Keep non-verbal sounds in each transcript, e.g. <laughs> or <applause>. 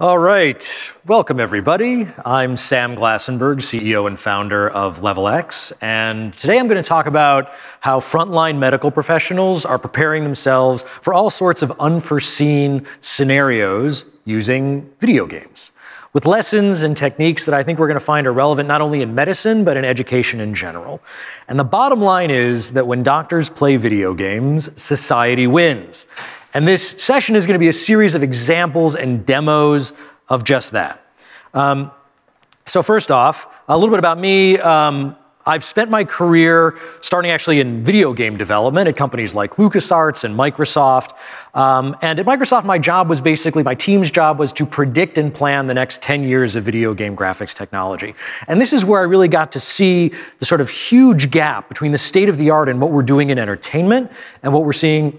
All right. Welcome, everybody. I'm Sam Glassenberg, CEO and founder of Level Ex. And today I'm going to talk about how frontline medical professionals are preparing themselves for all sorts of unforeseen scenarios using video games with lessons and techniques that I think we're going to find are relevant not only in medicine, but in education in general. And the bottom line is that when doctors play video games, society wins. And this session is going to be a series of examples and demos of just that. Um, so, first off, a little bit about me. Um, I've spent my career starting actually in video game development at companies like LucasArts and Microsoft. Um, and at Microsoft, my job was basically, my team's job was to predict and plan the next 10 years of video game graphics technology. And this is where I really got to see the sort of huge gap between the state of the art and what we're doing in entertainment and what we're seeing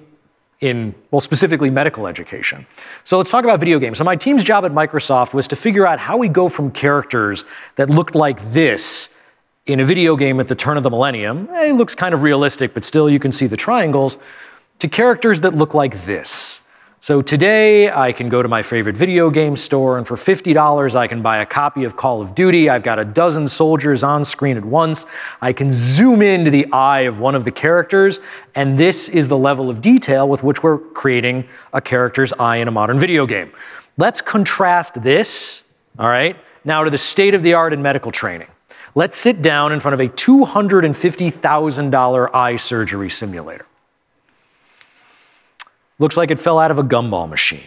in, well, specifically medical education. So let's talk about video games. So my team's job at Microsoft was to figure out how we go from characters that looked like this in a video game at the turn of the millennium. Eh, it looks kind of realistic, but still you can see the triangles, to characters that look like this. So today I can go to my favorite video game store and for $50 I can buy a copy of Call of Duty. I've got a dozen soldiers on screen at once. I can zoom into the eye of one of the characters and this is the level of detail with which we're creating a character's eye in a modern video game. Let's contrast this, all right, now to the state of the art in medical training. Let's sit down in front of a $250,000 eye surgery simulator. Looks like it fell out of a gumball machine.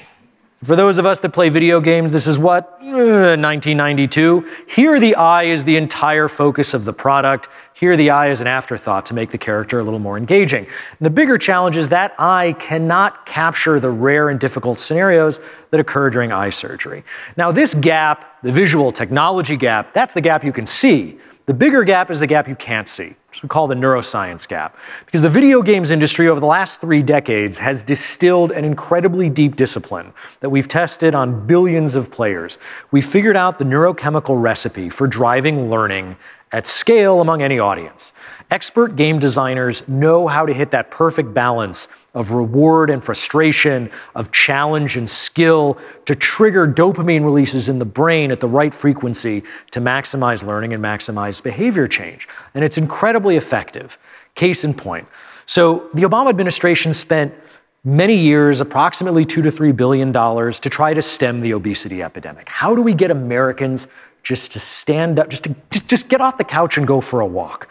For those of us that play video games, this is what? Uh, 1992. Here, the eye is the entire focus of the product. Here, the eye is an afterthought to make the character a little more engaging. The bigger challenge is that eye cannot capture the rare and difficult scenarios that occur during eye surgery. Now, this gap, the visual technology gap, that's the gap you can see. The bigger gap is the gap you can't see, we call the neuroscience gap. Because the video games industry over the last three decades has distilled an incredibly deep discipline that we've tested on billions of players. We figured out the neurochemical recipe for driving learning at scale among any audience. Expert game designers know how to hit that perfect balance of reward and frustration, of challenge and skill to trigger dopamine releases in the brain at the right frequency to maximize learning and maximize behavior change. And it's incredibly effective. Case in point. So the Obama administration spent many years, approximately two to three billion dollars, to try to stem the obesity epidemic. How do we get Americans just to stand up, just to just, just get off the couch and go for a walk?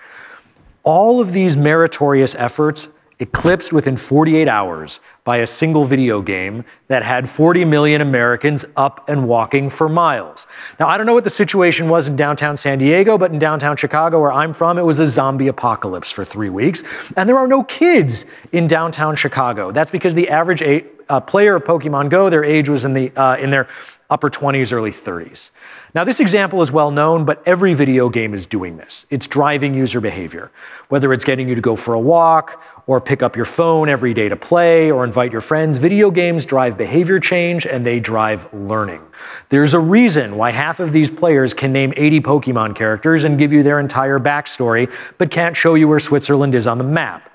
All of these meritorious efforts eclipsed within 48 hours by a single video game that had 40 million Americans up and walking for miles. Now, I don't know what the situation was in downtown San Diego, but in downtown Chicago, where I'm from, it was a zombie apocalypse for three weeks. And there are no kids in downtown Chicago. That's because the average uh, player of Pokemon Go, their age was in, the, uh, in their upper 20s, early 30s. Now, this example is well known, but every video game is doing this. It's driving user behavior, whether it's getting you to go for a walk or pick up your phone every day to play or invite your friends. Video games drive behavior change and they drive learning. There's a reason why half of these players can name 80 Pokemon characters and give you their entire backstory, but can't show you where Switzerland is on the map.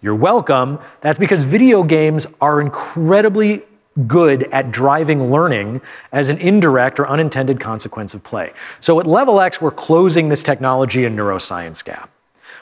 You're welcome. That's because video games are incredibly good at driving learning as an indirect or unintended consequence of play. So at Level Ex, we're closing this technology and neuroscience gap.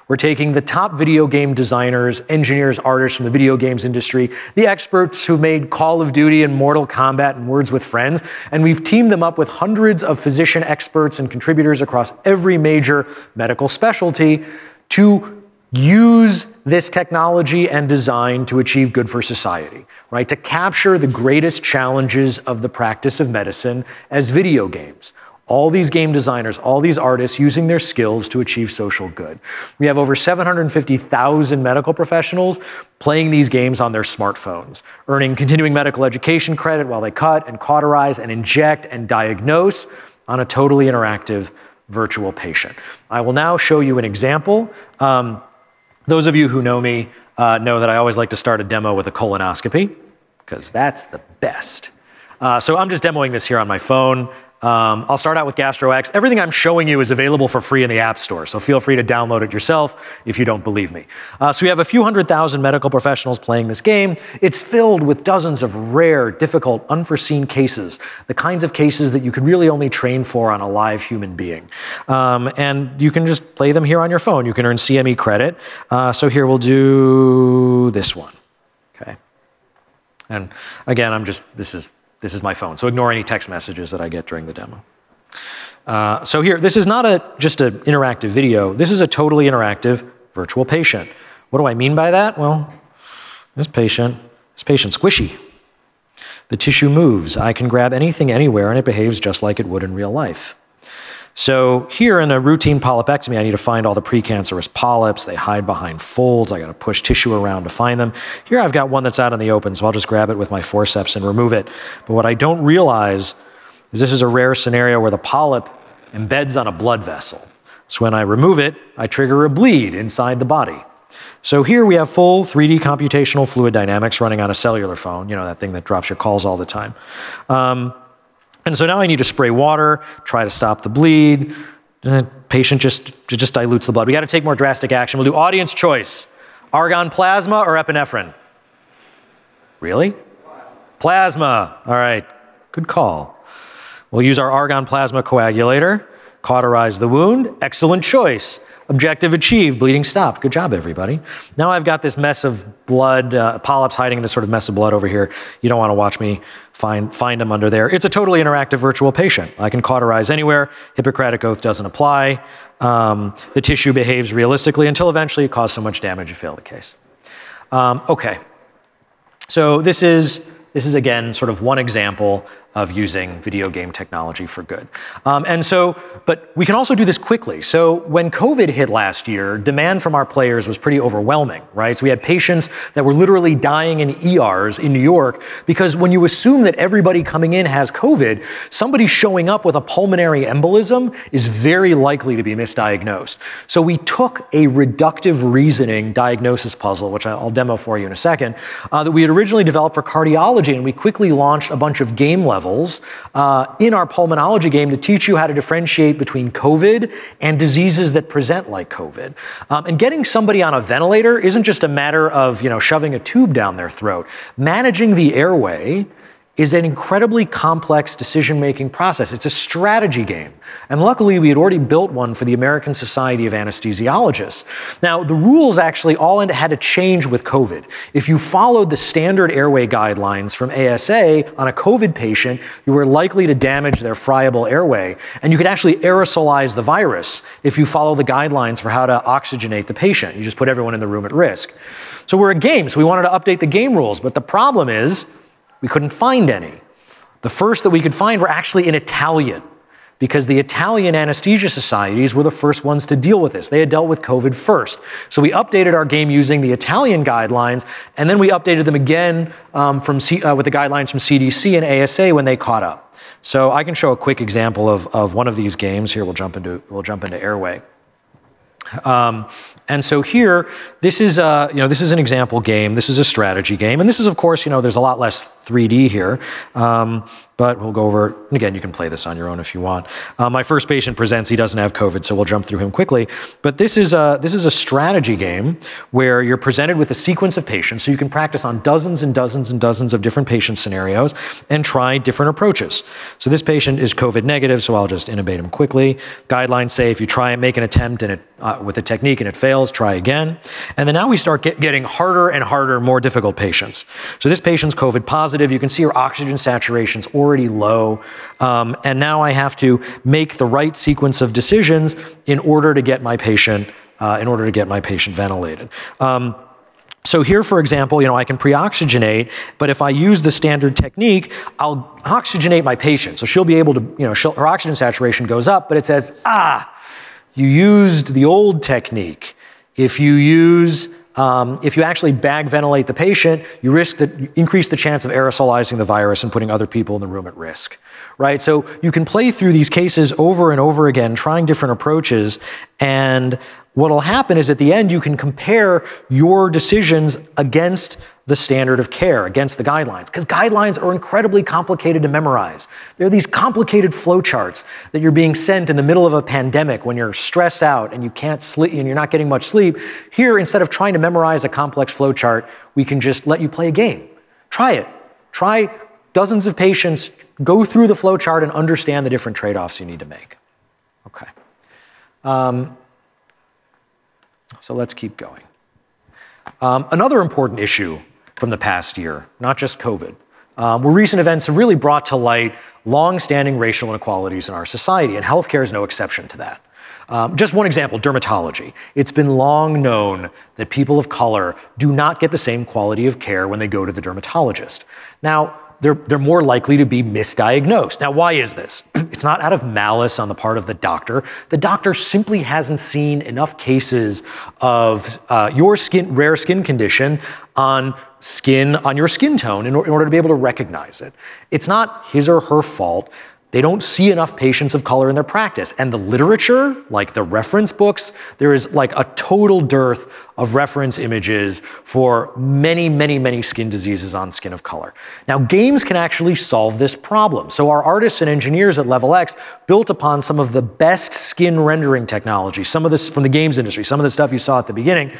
We're taking the top video game designers, engineers, artists from the video games industry, the experts who've made Call of Duty and Mortal Kombat and Words with Friends, and we've teamed them up with hundreds of physician experts and contributors across every major medical specialty to use this technology and design to achieve good for society, right? To capture the greatest challenges of the practice of medicine as video games. All these game designers, all these artists using their skills to achieve social good. We have over 750,000 medical professionals playing these games on their smartphones, earning continuing medical education credit while they cut and cauterize and inject and diagnose on a totally interactive virtual patient. I will now show you an example. Um, those of you who know me uh, know that I always like to start a demo with a colonoscopy, because that's the best. Uh, so I'm just demoing this here on my phone. Um, I'll start out with Gastro Ex. Everything I'm showing you is available for free in the App Store, so feel free to download it yourself if you don't believe me. Uh, so we have a few hundred thousand medical professionals playing this game. It's filled with dozens of rare, difficult, unforeseen cases, the kinds of cases that you can really only train for on a live human being. Um, and you can just play them here on your phone. You can earn CME credit. Uh, so here we'll do this one. Okay. And again, I'm just, this is this is my phone. So ignore any text messages that I get during the demo. Uh, so here, this is not a, just an interactive video. This is a totally interactive virtual patient. What do I mean by that? Well, this patient, this patient squishy. The tissue moves. I can grab anything anywhere and it behaves just like it would in real life. So here in a routine polypectomy, I need to find all the precancerous polyps. They hide behind folds. I got to push tissue around to find them. Here I've got one that's out in the open, so I'll just grab it with my forceps and remove it. But what I don't realize is this is a rare scenario where the polyp embeds on a blood vessel. So when I remove it, I trigger a bleed inside the body. So here we have full 3D computational fluid dynamics running on a cellular phone, you know, that thing that drops your calls all the time. Um, and so now I need to spray water, try to stop the bleed. The patient just, just dilutes the blood. We got to take more drastic action. We'll do audience choice. Argon plasma or epinephrine? Really? Plasma. All right. Good call. We'll use our argon plasma coagulator, cauterize the wound. Excellent choice. Objective achieved, bleeding stopped. Good job, everybody. Now I've got this mess of blood, uh, polyps hiding in this sort of mess of blood over here. You don't want to watch me find, find them under there. It's a totally interactive virtual patient. I can cauterize anywhere. Hippocratic oath doesn't apply. Um, the tissue behaves realistically until eventually it causes so much damage you fail the case. Um, okay. So this is, this is again sort of one example of using video game technology for good. Um, and so, but we can also do this quickly. So when COVID hit last year, demand from our players was pretty overwhelming, right? So we had patients that were literally dying in ERs in New York because when you assume that everybody coming in has COVID, somebody showing up with a pulmonary embolism is very likely to be misdiagnosed. So we took a reductive reasoning diagnosis puzzle, which I'll demo for you in a second, uh, that we had originally developed for cardiology, and we quickly launched a bunch of game levels levels uh, in our pulmonology game to teach you how to differentiate between COVID and diseases that present like COVID. Um, and getting somebody on a ventilator isn't just a matter of you know shoving a tube down their throat. Managing the airway is an incredibly complex decision making process. It's a strategy game. And luckily, we had already built one for the American Society of Anesthesiologists. Now, the rules actually all had to change with COVID. If you followed the standard airway guidelines from ASA on a COVID patient, you were likely to damage their friable airway. And you could actually aerosolize the virus if you follow the guidelines for how to oxygenate the patient. You just put everyone in the room at risk. So we're a game, so we wanted to update the game rules. But the problem is, we couldn't find any. The first that we could find were actually in Italian because the Italian anesthesia societies were the first ones to deal with this. They had dealt with COVID first. So we updated our game using the Italian guidelines, and then we updated them again um, from C, uh, with the guidelines from CDC and ASA when they caught up. So I can show a quick example of, of one of these games. Here we'll jump into, we'll jump into Airway. Um, and so here, this is a, you know this is an example game. This is a strategy game, and this is of course you know there's a lot less 3D here. Um, but we'll go over, and again, you can play this on your own if you want. Uh, my first patient presents, he doesn't have COVID, so we'll jump through him quickly. But this is, a, this is a strategy game where you're presented with a sequence of patients, so you can practice on dozens and dozens and dozens of different patient scenarios and try different approaches. So this patient is COVID negative, so I'll just intubate him quickly. Guidelines say if you try and make an attempt and it, uh, with a technique and it fails, try again. And then now we start get, getting harder and harder, more difficult patients. So this patient's COVID positive. You can see her oxygen saturation's or already low. Um, and now I have to make the right sequence of decisions in order to get my patient, uh, in order to get my patient ventilated. Um, so here, for example, you know, I can pre-oxygenate, but if I use the standard technique, I'll oxygenate my patient. So she'll be able to, you know, her oxygen saturation goes up, but it says, ah, you used the old technique. If you use um, if you actually bag ventilate the patient, you risk that increase the chance of aerosolizing the virus and putting other people in the room at risk, right? So you can play through these cases over and over again, trying different approaches, and what'll happen is at the end you can compare your decisions against the standard of care, against the guidelines, because guidelines are incredibly complicated to memorize. They're these complicated flowcharts that you're being sent in the middle of a pandemic when you're stressed out and you can't sleep and you're not getting much sleep. Here, instead of trying to memorize a complex flowchart, we can just let you play a game. Try it. Try dozens of patients, go through the flowchart and understand the different trade-offs you need to make. Okay. Um, so let's keep going. Um, another important issue from the past year, not just COVID, um, where recent events have really brought to light long-standing racial inequalities in our society, and healthcare is no exception to that. Um, just one example, dermatology. It's been long known that people of color do not get the same quality of care when they go to the dermatologist. Now, they're, they're more likely to be misdiagnosed. Now, why is this? <clears throat> It's not out of malice on the part of the doctor. The doctor simply hasn't seen enough cases of uh, your skin, rare skin condition on skin, on your skin tone in, in order to be able to recognize it. It's not his or her fault they don't see enough patients of color in their practice. And the literature, like the reference books, there is like a total dearth of reference images for many, many, many skin diseases on skin of color. Now, games can actually solve this problem. So our artists and engineers at Level Ex built upon some of the best skin rendering technology, some of this from the games industry, some of the stuff you saw at the beginning.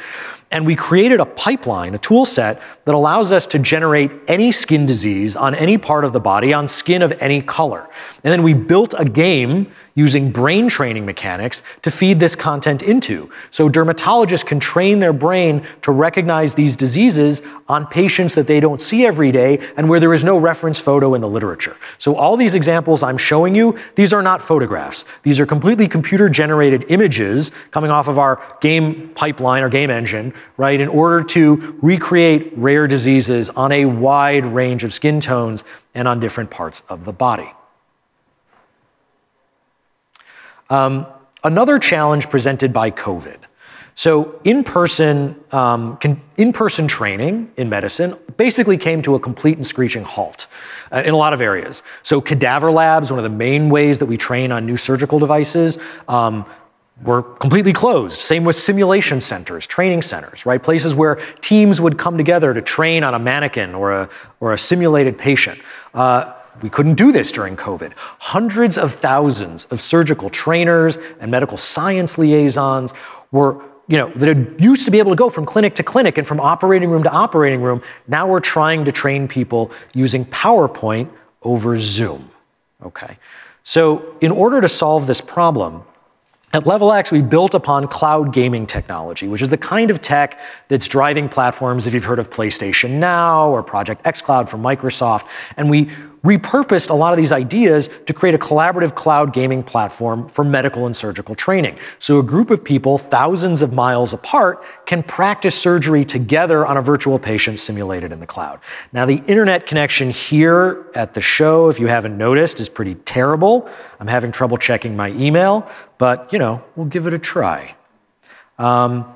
And we created a pipeline, a tool set that allows us to generate any skin disease on any part of the body on skin of any color. And then we built a game using brain training mechanics to feed this content into. So dermatologists can train their brain to recognize these diseases on patients that they don't see every day and where there is no reference photo in the literature. So all these examples I'm showing you, these are not photographs. These are completely computer generated images coming off of our game pipeline or game engine, right, in order to recreate rare diseases on a wide range of skin tones and on different parts of the body. Um, another challenge presented by COVID. So in-person um, in-person training in medicine basically came to a complete and screeching halt uh, in a lot of areas. So cadaver labs, one of the main ways that we train on new surgical devices, um, were completely closed. Same with simulation centers, training centers, right? Places where teams would come together to train on a mannequin or a, or a simulated patient. Uh, we couldn't do this during COVID. Hundreds of thousands of surgical trainers and medical science liaisons were, you know, that used to be able to go from clinic to clinic and from operating room to operating room. Now we're trying to train people using PowerPoint over Zoom. Okay. So in order to solve this problem, at Level Ex, we built upon cloud gaming technology, which is the kind of tech that's driving platforms, if you've heard of PlayStation Now or Project xCloud from Microsoft. And we repurposed a lot of these ideas to create a collaborative cloud gaming platform for medical and surgical training. So a group of people thousands of miles apart can practice surgery together on a virtual patient simulated in the cloud. Now the internet connection here at the show, if you haven't noticed, is pretty terrible. I'm having trouble checking my email, but you know, we'll give it a try. Um,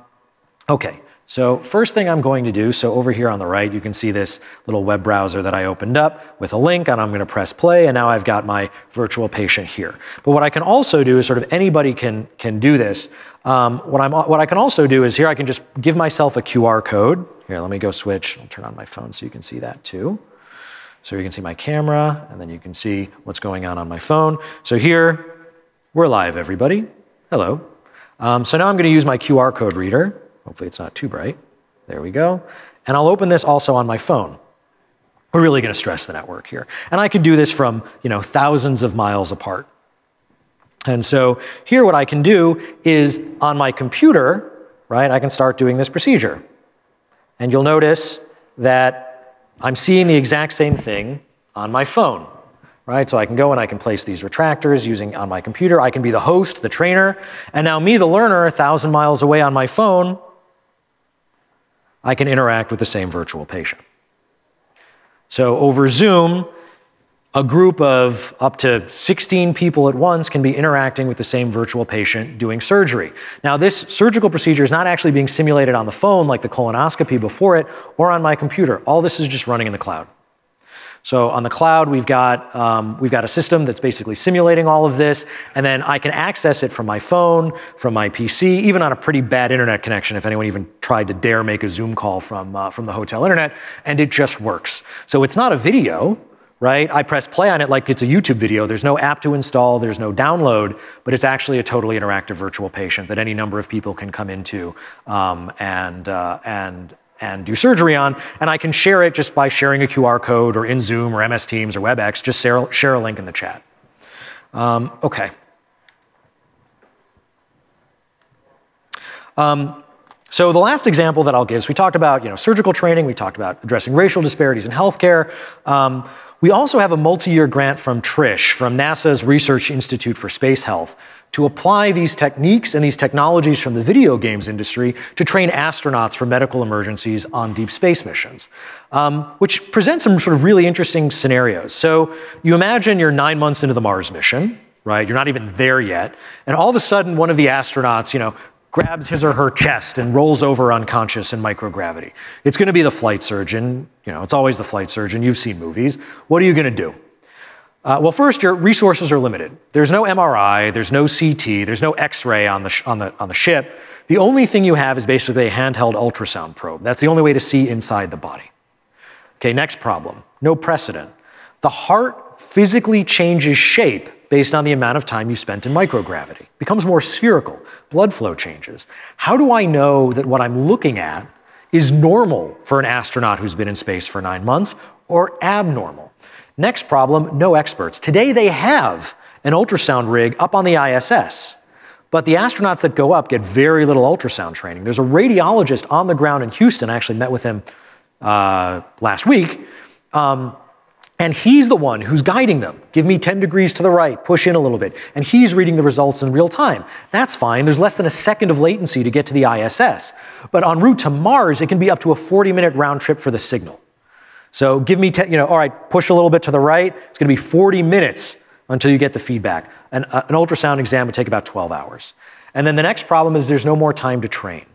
okay, so first thing I'm going to do, so over here on the right, you can see this little web browser that I opened up with a link, and I'm going to press play, and now I've got my virtual patient here. But what I can also do is sort of anybody can, can do this. Um, what, I'm, what I can also do is here I can just give myself a QR code. Here, let me go switch. I'll turn on my phone so you can see that too. So you can see my camera, and then you can see what's going on on my phone. So here, we're live, everybody. Hello. Um, so now I'm going to use my QR code reader. Hopefully it's not too bright. There we go. And I'll open this also on my phone. We're really going to stress the network here. And I can do this from, you know, thousands of miles apart. And so here what I can do is on my computer, right, I can start doing this procedure. And you'll notice that I'm seeing the exact same thing on my phone right? So I can go and I can place these retractors using on my computer. I can be the host, the trainer, and now me, the learner, a thousand miles away on my phone, I can interact with the same virtual patient. So over Zoom, a group of up to 16 people at once can be interacting with the same virtual patient doing surgery. Now, this surgical procedure is not actually being simulated on the phone like the colonoscopy before it or on my computer. All this is just running in the cloud. So on the cloud, we've got, um, we've got a system that's basically simulating all of this, and then I can access it from my phone, from my PC, even on a pretty bad internet connection if anyone even tried to dare make a Zoom call from, uh, from the hotel internet, and it just works. So it's not a video, right? I press play on it like it's a YouTube video. There's no app to install, there's no download, but it's actually a totally interactive virtual patient that any number of people can come into um, and, uh, and, and do surgery on, and I can share it just by sharing a QR code or in Zoom or MS Teams or WebEx, just share, share a link in the chat. Um, okay. Um, so the last example that I'll give is we talked about you know, surgical training, we talked about addressing racial disparities in healthcare. Um, we also have a multi-year grant from TRISH, from NASA's Research Institute for Space Health, to apply these techniques and these technologies from the video games industry to train astronauts for medical emergencies on deep space missions, um, which presents some sort of really interesting scenarios. So you imagine you're nine months into the Mars mission, right? You're not even there yet, and all of a sudden one of the astronauts, you know, grabs his or her chest and rolls over unconscious in microgravity. It's going to be the flight surgeon. You know, it's always the flight surgeon. You've seen movies. What are you going to do? Uh, well, first, your resources are limited. There's no MRI, there's no CT, there's no X-ray on the, on, the, on the ship. The only thing you have is basically a handheld ultrasound probe. That's the only way to see inside the body. Okay, next problem. No precedent. The heart physically changes shape based on the amount of time you spent in microgravity. Becomes more spherical, blood flow changes. How do I know that what I'm looking at is normal for an astronaut who's been in space for nine months or abnormal? Next problem, no experts. Today they have an ultrasound rig up on the ISS. But the astronauts that go up get very little ultrasound training. There's a radiologist on the ground in Houston. I actually met with him uh, last week. Um, and he's the one who's guiding them. Give me 10 degrees to the right, push in a little bit. And he's reading the results in real time. That's fine. There's less than a second of latency to get to the ISS. But en route to Mars, it can be up to a 40 minute round trip for the signal. So give me, you know, all right, push a little bit to the right. It's going to be 40 minutes until you get the feedback. An, uh, an ultrasound exam would take about 12 hours. And then the next problem is there's no more time to train.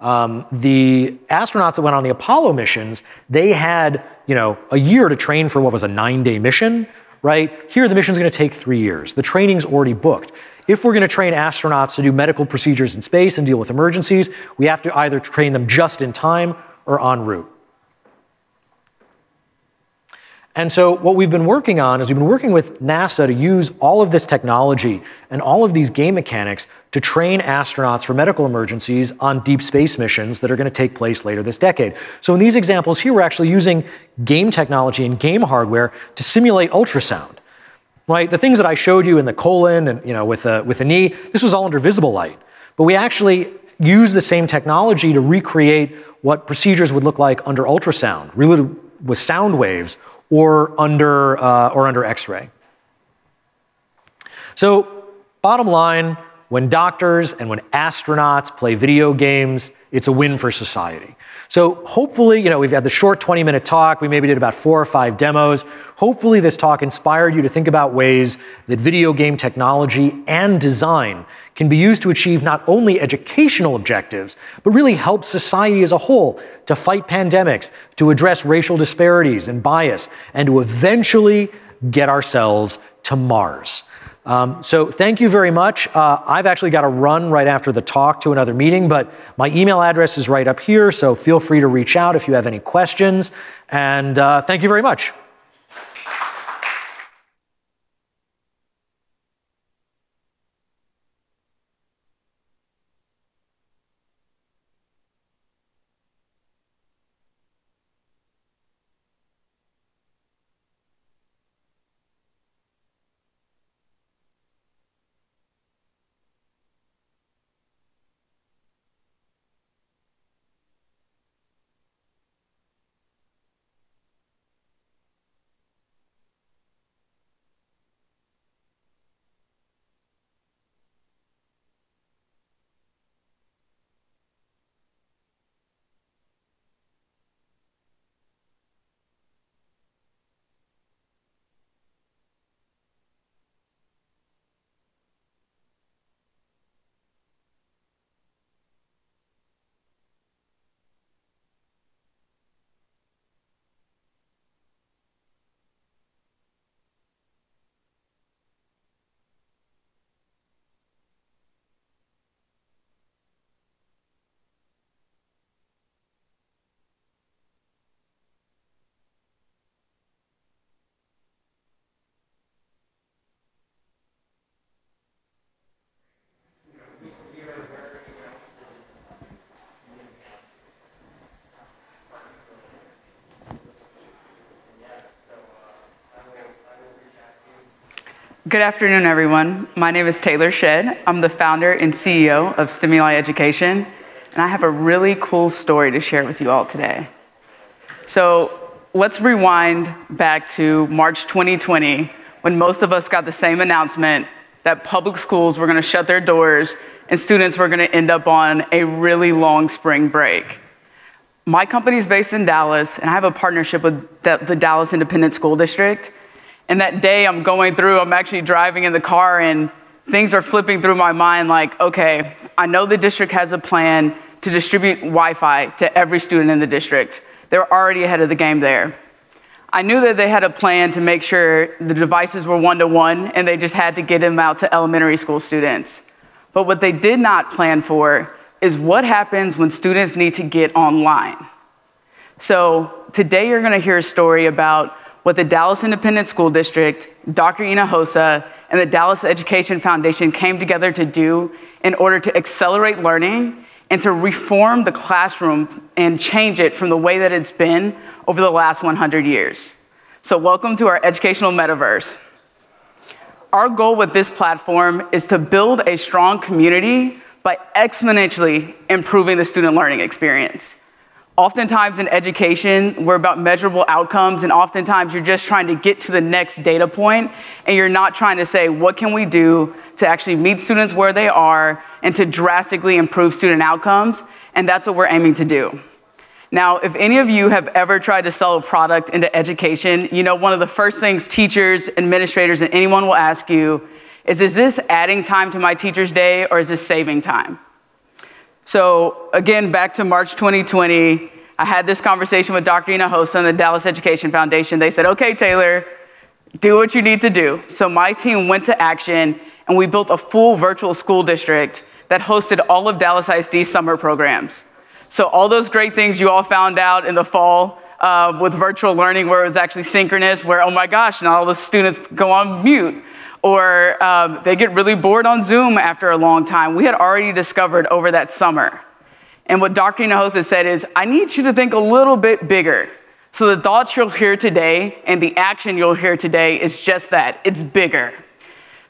Um, the astronauts that went on the Apollo missions, they had, you know, a year to train for what was a nine-day mission, right? Here, the mission's going to take three years. The training's already booked. If we're going to train astronauts to do medical procedures in space and deal with emergencies, we have to either train them just in time or en route. And so what we've been working on is we've been working with NASA to use all of this technology and all of these game mechanics to train astronauts for medical emergencies on deep space missions that are going to take place later this decade. So in these examples here, we're actually using game technology and game hardware to simulate ultrasound. Right? The things that I showed you in the colon and you know with the with the knee, this was all under visible light. But we actually use the same technology to recreate what procedures would look like under ultrasound, really with sound waves or under, uh, or under X-ray. So bottom line, when doctors and when astronauts play video games, it's a win for society. So hopefully, you know, we've had the short 20 minute talk. We maybe did about four or five demos. Hopefully this talk inspired you to think about ways that video game technology and design can be used to achieve not only educational objectives, but really help society as a whole to fight pandemics, to address racial disparities and bias, and to eventually get ourselves to Mars. Um, so thank you very much. Uh, I've actually got to run right after the talk to another meeting, but my email address is right up here, so feel free to reach out if you have any questions. And uh, thank you very much. Good afternoon, everyone. My name is Taylor Shedd. I'm the founder and CEO of STEMuli Education, and I have a really cool story to share with you all today. So let's rewind back to March 2020 when most of us got the same announcement that public schools were going to shut their doors and students were going to end up on a really long spring break. My company is based in Dallas, and I have a partnership with the Dallas Independent School District. And that day I'm going through, I'm actually driving in the car, and things are flipping through my mind like, okay, I know the district has a plan to distribute Wi Fi to every student in the district. They're already ahead of the game there. I knew that they had a plan to make sure the devices were one to one and they just had to get them out to elementary school students. But what they did not plan for is what happens when students need to get online. So today you're going to hear a story about what the Dallas Independent School District, Dr. Hinojosa, and the Dallas Education Foundation came together to do in order to accelerate learning and to reform the classroom and change it from the way that it's been over the last 100 years. So, welcome to our educational metaverse. Our goal with this platform is to build a strong community by exponentially improving the student learning experience. Oftentimes in education, we're about measurable outcomes, and oftentimes you're just trying to get to the next data point, and you're not trying to say, what can we do to actually meet students where they are and to drastically improve student outcomes? And that's what we're aiming to do. Now, if any of you have ever tried to sell a product into education, you know one of the first things teachers, administrators, and anyone will ask you is, is this adding time to my teacher's day or is this saving time? So again, back to March 2020, I had this conversation with Dr. Hinojosa and the Dallas Education Foundation. They said, okay, Taylor, do what you need to do. So my team went to action and we built a full virtual school district that hosted all of Dallas ISD's summer programs. So all those great things you all found out in the fall uh, with virtual learning where it was actually synchronous, where, oh my gosh, now all the students go on mute or um, they get really bored on Zoom after a long time. We had already discovered over that summer. And what Dr. Hinojosa said is, I need you to think a little bit bigger. So the thoughts you'll hear today and the action you'll hear today is just that it's bigger.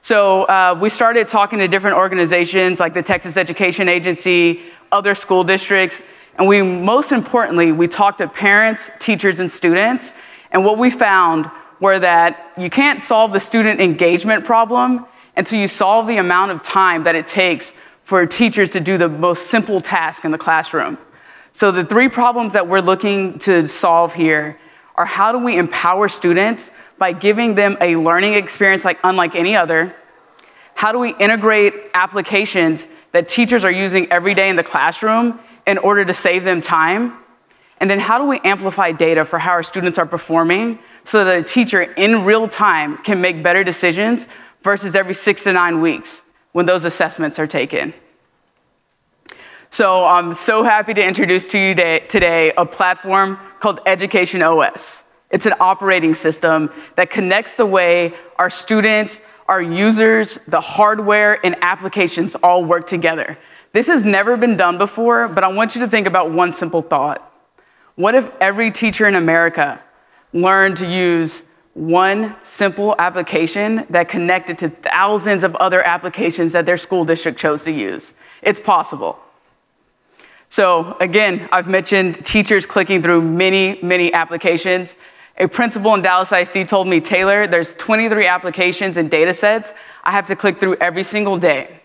So uh, we started talking to different organizations like the Texas Education Agency, other school districts, and we most importantly, we talked to parents, teachers, and students. And what we found were that you can't solve the student engagement problem until you solve the amount of time that it takes for teachers to do the most simple task in the classroom. So the three problems that we're looking to solve here are how do we empower students by giving them a learning experience like unlike any other? How do we integrate applications that teachers are using every day in the classroom in order to save them time? And then how do we amplify data for how our students are performing so that a teacher in real time can make better decisions versus every six to nine weeks when those assessments are taken? So I'm so happy to introduce to you today a platform called Education OS. It's an operating system that connects the way our students, our users, the hardware, and applications all work together. This has never been done before, but I want you to think about one simple thought. What if every teacher in America learned to use one simple application that connected to thousands of other applications that their school district chose to use? It's possible. So, again, I've mentioned teachers clicking through many, many applications. A principal in Dallas ISD told me, Taylor, there's 23 applications and data sets I have to click through every single day.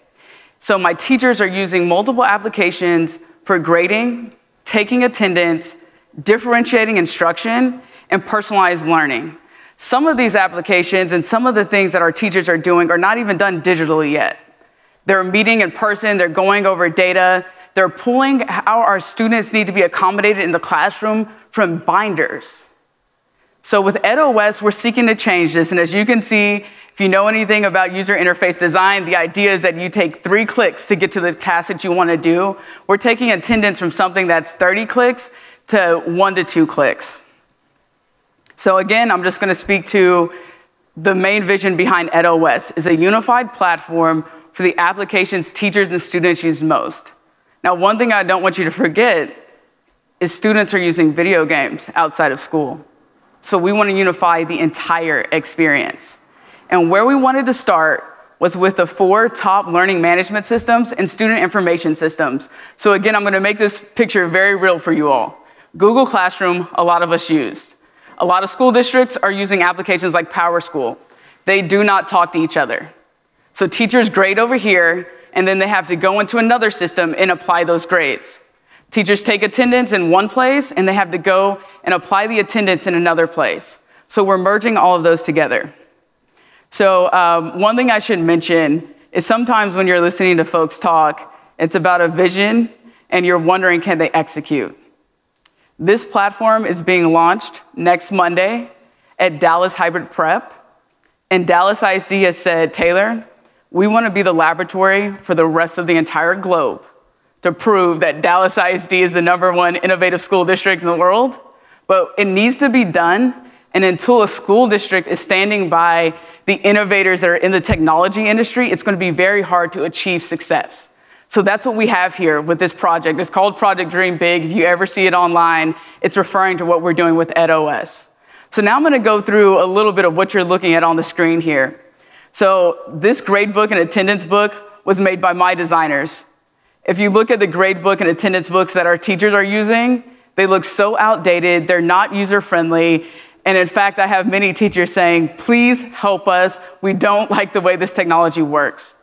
So, my teachers are using multiple applications for grading, taking attendance, differentiating instruction, and personalized learning. Some of these applications and some of the things that our teachers are doing are not even done digitally yet. They're meeting in person, they're going over data, they're pulling how our students need to be accommodated in the classroom from binders. So with EdOS, we're seeking to change this. And as you can see, if you know anything about user interface design, the idea is that you take three clicks to get to the task that you want to do. We're taking attendance from something that's 30 clicks to one to two clicks. So again, I'm just going to speak to the main vision behind EdOS is a unified platform for the applications teachers and students use most. Now, one thing I don't want you to forget is students are using video games outside of school. So we want to unify the entire experience. And where we wanted to start was with the four top learning management systems and student information systems. So again, I'm gonna make this picture very real for you all. Google Classroom, a lot of us used. A lot of school districts are using applications like PowerSchool. They do not talk to each other. So teachers grade over here, and then they have to go into another system and apply those grades. Teachers take attendance in one place, and they have to go and apply the attendance in another place. So we're merging all of those together. So um, one thing I should mention is sometimes when you're listening to folks talk, it's about a vision, and you're wondering, can they execute? This platform is being launched next Monday at Dallas Hybrid Prep. And Dallas ISD has said, Taylor, we want to be the laboratory for the rest of the entire globe to prove that Dallas ISD is the number one innovative school district in the world. But it needs to be done. And until a school district is standing by the innovators that are in the technology industry, it's going to be very hard to achieve success. So that's what we have here with this project. It's called Project Dream Big. If you ever see it online, it's referring to what we're doing with EdOS. So now I'm going to go through a little bit of what you're looking at on the screen here. So this gradebook and attendance book was made by my designers. If you look at the gradebook and attendance books that our teachers are using, they look so outdated, they're not user friendly. And in fact, I have many teachers saying, please help us. We don't <laughs> like the way this technology works.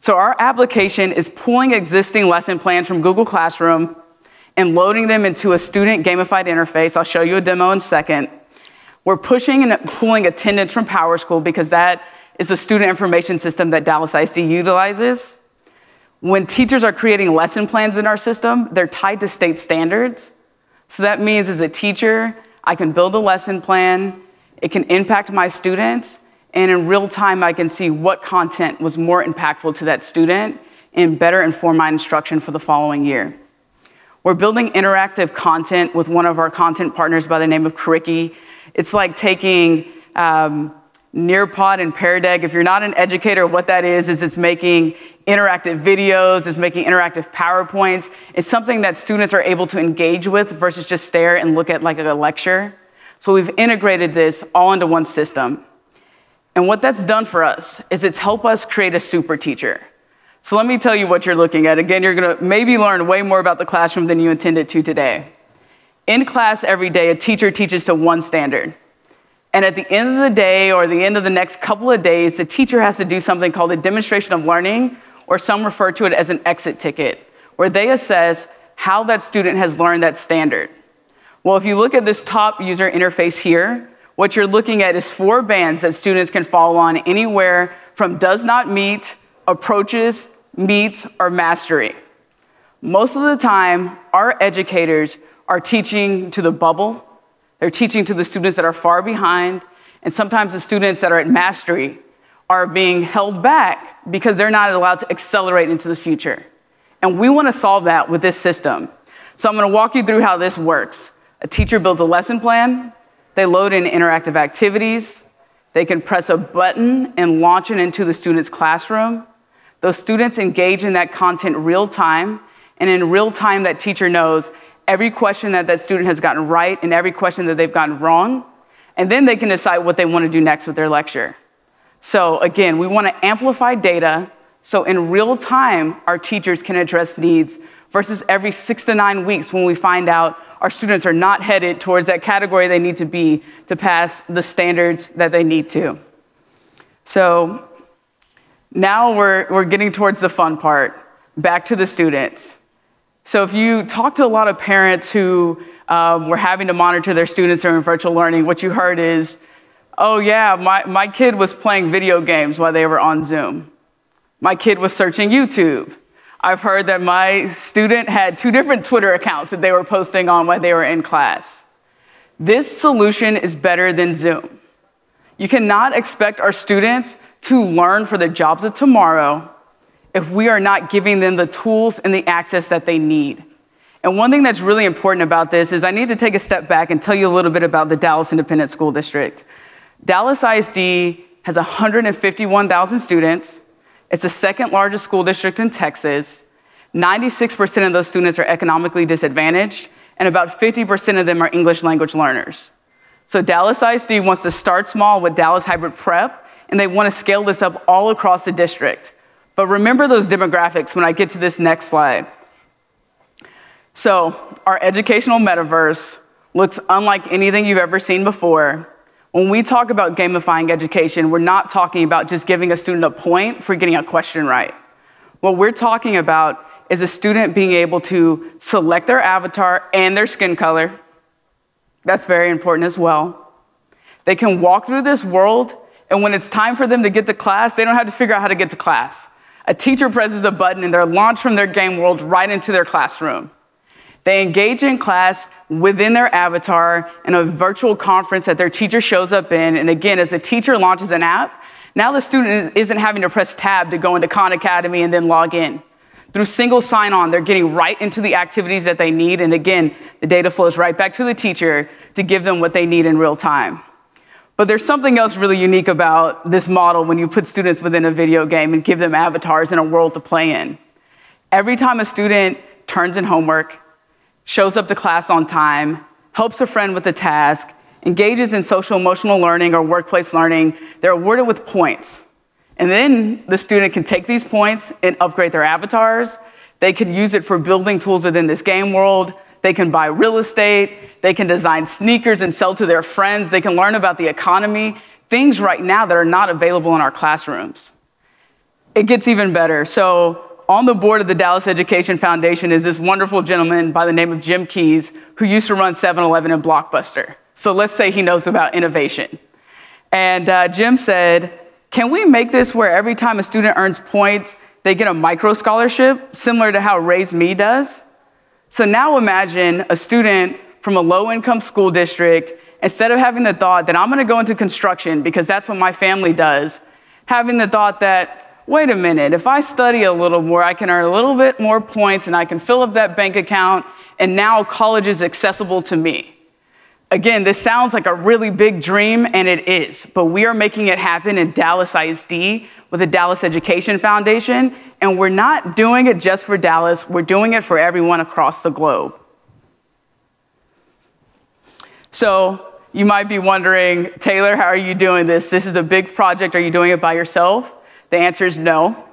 So our application is pulling existing lesson plans from Google Classroom and loading them into a student gamified interface. I'll show you a demo in a second. We're pushing and pulling attendance from PowerSchool because that is the student information system that Dallas ISD utilizes. When teachers are creating lesson plans in our system, they're tied to state standards. So that means as a teacher, I can build a lesson plan, it can impact my students, and in real time, I can see what content was more impactful to that student and better inform my instruction for the following year. We're building interactive content with one of our content partners by the name of Curriki. It's like taking um, Nearpod and Pear Deck. If you're not an educator, what that is, is it's making interactive videos, it's making interactive PowerPoints. It's something that students are able to engage with versus just stare and look at like a lecture. So we've integrated this all into one system. And what that's done for us is it's helped us create a super teacher. So let me tell you what you're looking at. Again, you're gonna maybe learn way more about the classroom than you intended to today. In class every day, a teacher teaches to one standard. And at the end of the day or the end of the next couple of days, the teacher has to do something called a demonstration of learning, or some refer to it as an exit ticket, where they assess how that student has learned that standard. Well, if you look at this top user interface here, what you're looking at is four bands that students can fall on anywhere from does not meet, approaches, meets, or mastery. Most of the time, our educators are teaching to the bubble, they're teaching to the students that are far behind, and sometimes the students that are at mastery are being held back because they're not allowed to accelerate into the future. And we want to solve that with this system. So I'm going to walk you through how this works. A teacher builds a lesson plan, they load in interactive activities. They can press a button and launch it into the student's classroom. Those students engage in that content real time, and in real time, that teacher knows every question that that student has gotten right and every question that they've gotten wrong, and then they can decide what they want to do next with their lecture. So again, we want to amplify data so in real time, our teachers can address needs versus every six to nine weeks when we find out our students are not headed towards that category they need to be to pass the standards that they need to. So now we're, we're getting towards the fun part, back to the students. So if you talk to a lot of parents who um, were having to monitor their students during virtual learning, what you heard is, oh yeah, my, my kid was playing video games while they were on Zoom. My kid was searching YouTube. I've heard that my student had two different Twitter accounts that they were posting on while they were in class. This solution is better than Zoom. You cannot expect our students to learn for the jobs of tomorrow if we are not giving them the tools and the access that they need. And one thing that's really important about this is I need to take a step back and tell you a little bit about the Dallas Independent School District. Dallas ISD has 151,000 students. It's the second largest school district in Texas. 96% of those students are economically disadvantaged, and about 50% of them are English language learners. So Dallas ISD wants to start small with Dallas Hybrid Prep and they want to scale this up all across the district. But remember those demographics when I get to this next slide. So, our educational metaverse looks unlike anything you've ever seen before. When we talk about gamifying education, we're not talking about just giving a student a point for getting a question right. What we're talking about is a student being able to select their avatar and their skin color. That's very important as well. They can walk through this world, and when it's time for them to get to class, they don't have to figure out how to get to class. A teacher presses a button and they're launched from their game world right into their classroom. They engage in class within their avatar in a virtual conference that their teacher shows up in. And again, as a teacher launches an app, now the student isn't having to press tab to go into Khan Academy and then log in. Through single sign on, they're getting right into the activities that they need. And again, the data flows right back to the teacher to give them what they need in real time. But there's something else really unique about this model when you put students within a video game and give them avatars in a world to play in. Every time a student turns in homework, shows up to class on time, helps a friend with a task, engages in social emotional learning or workplace learning, they're awarded with points. And then the student can take these points and upgrade their avatars. They can use it for building tools within this game world. They can buy real estate. They can design sneakers and sell to their friends. They can learn about the economy, things right now that are not available in our classrooms. It gets even better. So on the board of the Dallas Education Foundation is this wonderful gentleman by the name of Jim Keyes, who used to run 7 Eleven and Blockbuster. So let's say he knows about innovation. And uh, Jim said, Can we make this where every time a student earns points, they get a micro scholarship, similar to how RaiseMe does? So now imagine a student from a low income school district, instead of having the thought that I'm gonna go into construction because that's what my family does, having the thought that wait a minute, if I study a little more, I can earn a little bit more points and I can fill up that bank account, and now college is accessible to me. Again, this sounds like a really big dream, and it is, but we are making it happen in Dallas ISD with the Dallas Education Foundation, and we're not doing it just for Dallas, we're doing it for everyone across the globe. So, you might be wondering, Taylor, how are you doing this? This is a big project. Are you doing it by yourself? The answer is no.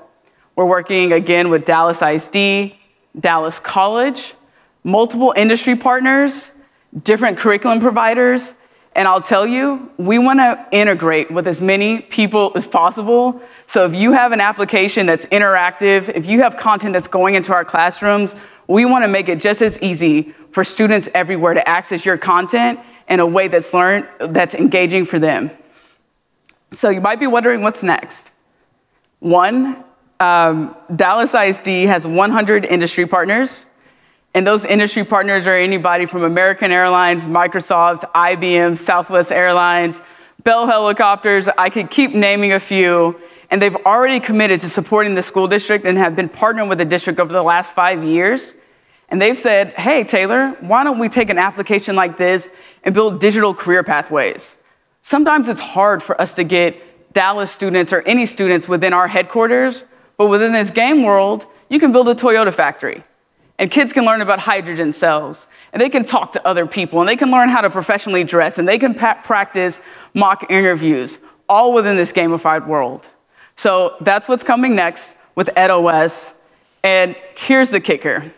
We're working again with Dallas ISD, Dallas College, multiple industry partners, different curriculum providers, and I'll tell you, we want to integrate with as many people as possible. So if you have an application that's interactive, if you have content that's going into our classrooms, we want to make it just as easy for students everywhere to access your content in a way that's learned, that's engaging for them. So you might be wondering what's next. One, um, Dallas ISD has 100 industry partners, and those industry partners are anybody from American Airlines, Microsoft, IBM, Southwest Airlines, Bell Helicopters. I could keep naming a few. And they've already committed to supporting the school district and have been partnering with the district over the last five years. And they've said, hey, Taylor, why don't we take an application like this and build digital career pathways? Sometimes it's hard for us to get Dallas students or any students within our headquarters, but within this game world, you can build a Toyota factory. And kids can learn about hydrogen cells, and they can talk to other people, and they can learn how to professionally dress, and they can practice mock interviews, all within this gamified world. So that's what's coming next with EdOS. And here's the kicker.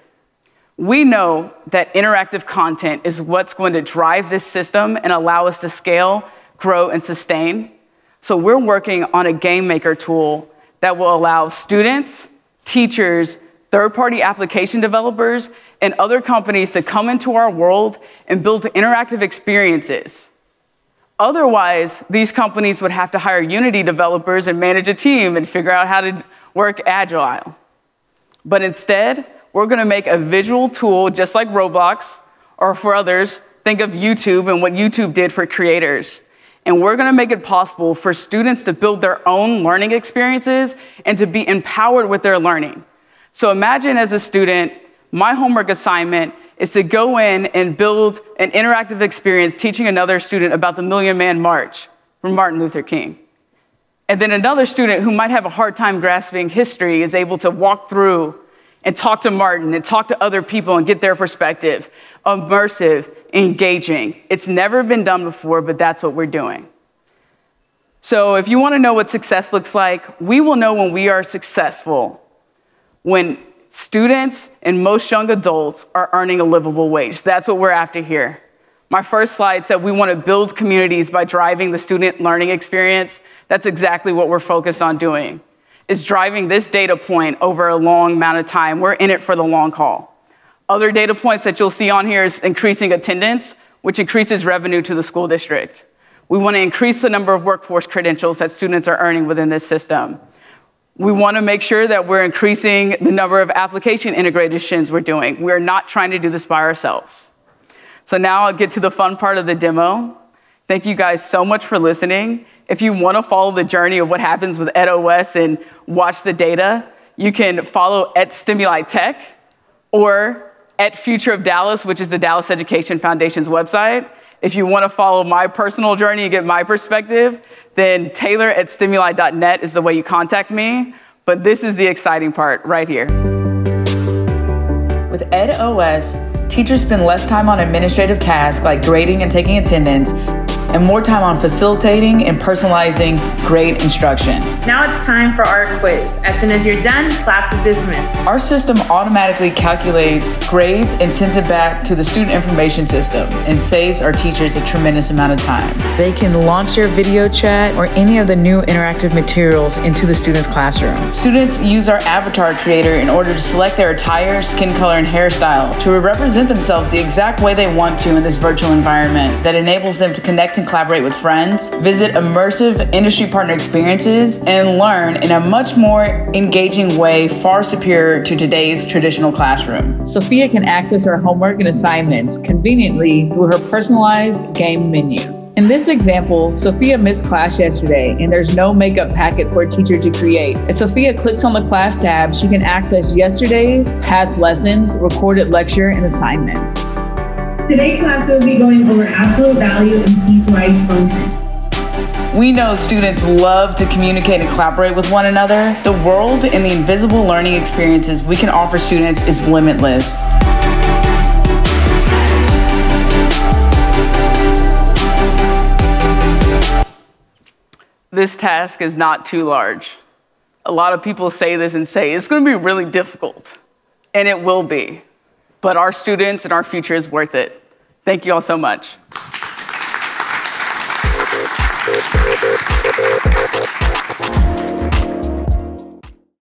We know that interactive content is what's going to drive this system and allow us to scale, grow, and sustain. So we're working on a game maker tool that will allow students, teachers, third-party application developers, and other companies to come into our world and build interactive experiences. Otherwise, these companies would have to hire Unity developers and manage a team and figure out how to work agile. But instead, we're gonna make a visual tool just like Roblox, or for others, think of YouTube and what YouTube did for creators. And we're gonna make it possible for students to build their own learning experiences and to be empowered with their learning. So imagine as a student, my homework assignment is to go in and build an interactive experience teaching another student about the Million Man March from Martin Luther King. And then another student who might have a hard time grasping history is able to walk through and talk to Martin and talk to other people and get their perspective. Immersive, engaging. It's never been done before, but that's what we're doing. So if you want to know what success looks like, we will know when we are successful, when students and most young adults are earning a livable wage. That's what we're after here. My first slide said we want to build communities by driving the student learning experience. That's exactly what we're focused on doing, is driving this data point over a long amount of time. We're in it for the long haul. Other data points that you'll see on here is increasing attendance, which increases revenue to the school district. We want to increase the number of workforce credentials that students are earning within this system. We want to make sure that we're increasing the number of application integrations we're doing. We're not trying to do this by ourselves. So now I'll get to the fun part of the demo. Thank you guys so much for listening. If you want to follow the journey of what happens with EdOS and watch the data, you can follow at STEMuli Tech or at Future of Dallas, which is the Dallas Education Foundation's website. If you want to follow my personal journey and get my perspective, then Taylor at stemuli.net is the way you contact me. But this is the exciting part right here. With EdOS, teachers spend less time on administrative tasks like grading and taking attendance and more time on facilitating and personalizing great instruction. Now it's time for our quiz. As soon as you're done, class is dismissed. Our system automatically calculates grades and sends it back to the student information system and saves our teachers a tremendous amount of time. They can launch their video chat or any of the new interactive materials into the student's classroom. Students use our avatar creator in order to select their attire, skin color, and hairstyle to represent themselves the exact way they want to in this virtual environment that enables them to connect and and collaborate with friends, visit immersive industry partner experiences, and learn in a much more engaging way far superior to today's traditional classroom. Sophia can access her homework and assignments conveniently through her personalized game menu. In this example, Sophia missed class yesterday and there's no makeup packet for a teacher to create. If Sophia clicks on the class tab, she can access yesterday's past lessons, recorded lecture, and assignments. Today class will be going over absolute value and piecewise function. We know students love to communicate and collaborate with one another. The world and the invisible learning experiences we can offer students is limitless. This task is not too large. A lot of people say this and say it's going to be really difficult, and it will be but our students and our future is worth it. Thank you all so much.